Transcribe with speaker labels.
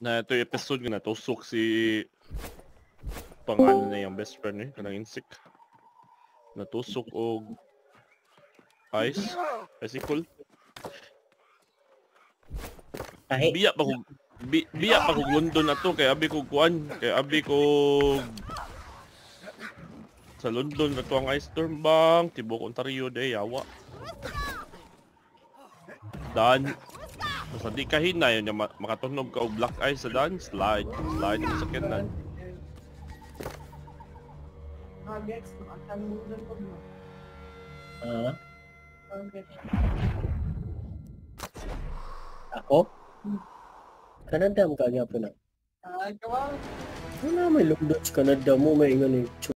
Speaker 1: na ito yung episode nga natusok si pangalan na yung best friend eh, kanang insect. Natusok og ice, icicle.
Speaker 2: Kahi.
Speaker 1: Biya pa ko bi, biya pa ko London na to kay abi ko kuan, kay abi ko sa London na to ang ice storm bang tibok Ontario day yawa. Dan Basta di ka hinay ma- makatunog ka og black ice sa dan slide slide sa sakyanan.
Speaker 2: Ah. Ako? Canada mo kagya po na. Wala may London sa Canada mo, may ingan eh.